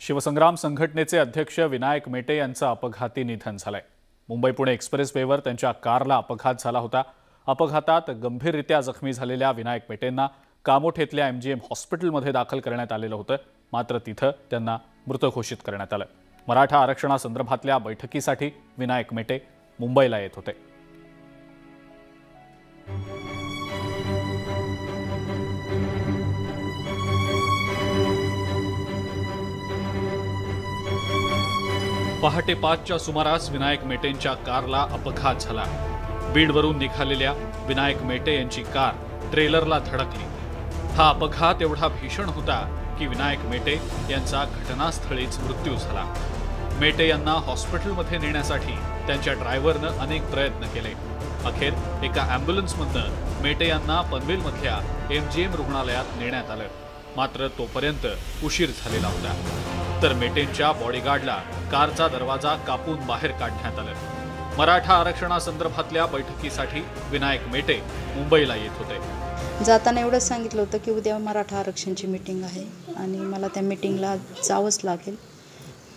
शिवसंग्राम संघटनेचे अध्यक्ष विनायक मेटे यांचं अपघाती निधन झालंय. मुंबई पुणे एक्सप्रेसवेवर त्यांच्या कारला अपघात झाला होता. अपघातात गंभीररित्या जखमी झालेल्या विनायक मेटेंना कामोठेतल्या एम जी एम हॉस्पिटलमध्ये दाखल करण्यात आलेलं होतं. मात्र तिथं त्यांना मृत घोषित करण्यात आलं. मराठा आरक्षणासंदर्भातल्या बैठकीसाठी विनायक मेटे मुंबईला येत होते. पहाटे पाचच्या सुमारास विनायक मेटेंच्या कारला अपघात झाला. बीडवरून निघालेल्या विनायक मेटे यांची कार ट्रेलरला धडकली. हा अपघात एवढा भीषण होता की विनायक मेटे यांचा घटनास्थळीच मृत्यू झाला. मेटे यांना हॉस्पिटलमध्ये नेण्यासाठी त्यांच्या ड्रायव्हरनं अनेक प्रयत्न केले. अखेर एका ॲम्ब्युलन्समधनं मेटे यांना पनवेलमधल्या एमजीएम रुग्णालयात नेण्यात आलं. मात्र तोपर्यंत उशीर झालेला होता. तर मेटेंच्या बॉडीगार्डला कारचा दरवाजा कापून बाहेर काढण्यात आलं. मराठा आरक्षणासंदर्भातल्या बैठकीसाठी विनायक मेटे मुंबईला येत होते. जाताना एवढंच सांगितलं होतं की उद्या मराठा आरक्षणची मीटिंग आहे आणि मला त्या मीटिंगला जावंच लागेल.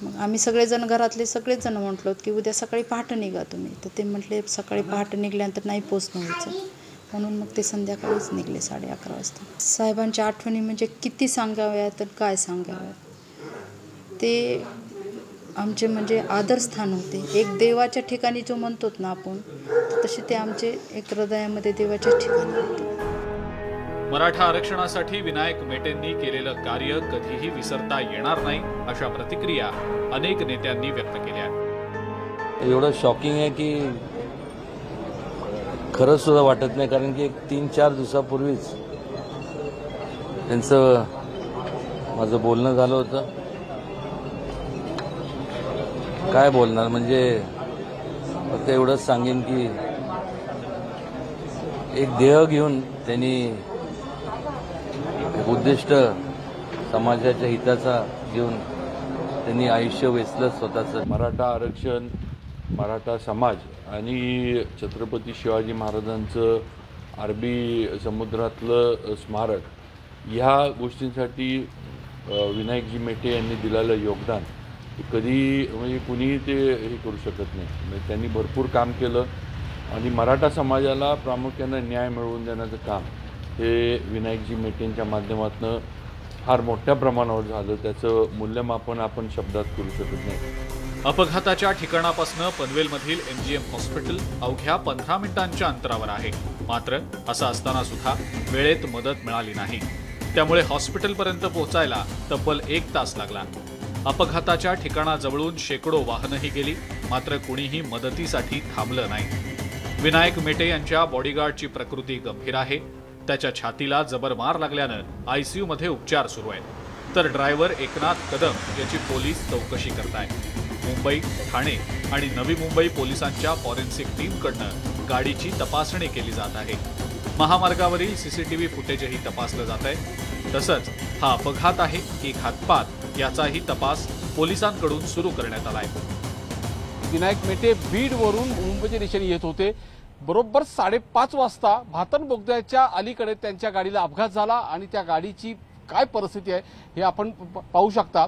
मग आम्ही सगळेजण घरातले सगळेच जण म्हटलो की उद्या सकाळी पहाटे निघा तुम्ही. तर ते म्हटले सकाळी पहाटे निघल्यानंतर नाही पोचणं व्हायचं. म्हणून मग ते संध्याकाळीच निघले साडे अकरा वाजता. साहेबांच्या आठवणी म्हणजे किती सांगाव्या तर काय सांगाव्या ते आमचे म्हणजे आदरस्थान होते. एक देवाच्या ठिकाणी जो म्हणतोत ना आपण तसे ते आमचे एक हृदयामध्ये देवाच्या ठिकाणी होते. मराठा आरक्षणासाठी विनायक मेटेंनी केलेलं कार्य कधीही विसरता येणार नाही अशा प्रतिक्रिया अनेक नेत्यांनी व्यक्त केल्या एवढं शॉकिंग आहे की खरंच सुद्धा वाटत नाही कारण की एक तीन चार दिवसापूर्वीच त्यांचं माझं बोलणं झालं होतं. काय बोलणार? म्हणजे फक्त एवढंच सांगेन की एक देह घेऊन त्यांनी एक उद्दिष्ट समाजाच्या हिताचा घेऊन त्यांनी आयुष्य वेचलं स्वतःचं. मराठा आरक्षण मराठा समाज आणि छत्रपती शिवाजी महाराजांचं अरबी समुद्रातलं स्मारक ह्या गोष्टींसाठी विनायकजी मेटे यांनी दिलेलं योगदान कधी म्हणजे कुणीही ते हे करू शकत नाही. म्हणजे त्यांनी भरपूर काम केलं आणि मराठा समाजाला प्रामुख्यानं न्याय मिळवून देण्याचं काम हे विनायकजी मेटेंच्या माध्यमातून फार मोठ्या प्रमाणावर झालं. त्याचं मूल्यमापन आपण शब्दात करू शकत नाही. अपघाताच्या ठिकाणापासून पनवेलमधील एम जी एम हॉस्पिटल अवघ्या पंधरा मिनिटांच्या अंतरावर आहे. मात्र असं असताना सुद्धा वेळेत मदत मिळाली नाही. त्यामुळे हॉस्पिटलपर्यंत पोहोचायला तब्बल एक तास लागला. अपघाताच्या ठिकाणाजवळून शेकडो वाहनंही गेली. मात्र कुणीही मदतीसाठी थांबलं नाही. विनायक मेटे यांच्या बॉडीगार्डची प्रकृती गंभीर आहे. त्याच्या छातीला जबर मार लागल्यानं आयसीयूमध्ये उपचार सुरू आहेत. तर ड्रायव्हर एकनाथ कदम याची पोलीस चौकशी करतायत. मुंबई ठाणे आणि नवी मुंबई पोलिसांच्या फॉरेन्सिक टीमकडनं गाडीची तपासणी केली जात आहे. महामार्गावरील सीसीटीव्ही फुटेजही तपासलं जात आहे तसंच हा अपघात आहे की घातपात याचाही तपास पोलिसांकडून सुरू करण्यात आला आहे विनायक मेटे बीडवरून मुंबईच्या दिशेने येत होते. बरोबर साडेपाच वाजता भातन बोगद्याच्या अलीकडे त्यांच्या गाडीला अपघात झाला आणि त्या गाडीची काय परिस्थिती आहे हे आपण प- पाहू शकता.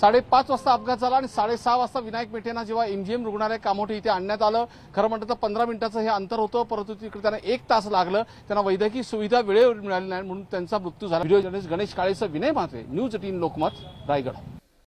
साडेपाच वाजता अपघात झाला आणि साडेसहा वाजता विनायक मेटेंना जेव्हा एमजीएम रुग्णालय कामोठे इथे आणण्यात आलं खरं म्हणतं तर पंधरा मिनिटाचं हे अंतर होतं परंतु तिकडे त्यांना एक तास लागलं. त्यांना वैद्यकीय सुविधा वेळेवर मिळाली नाही म्हणून त्यांचा मृत्यू झाला. व्हिडिओ जर्नलिस्ट गणेश काळेचं विनय मात्रे न्यूज एटीन लोकमत रायगड.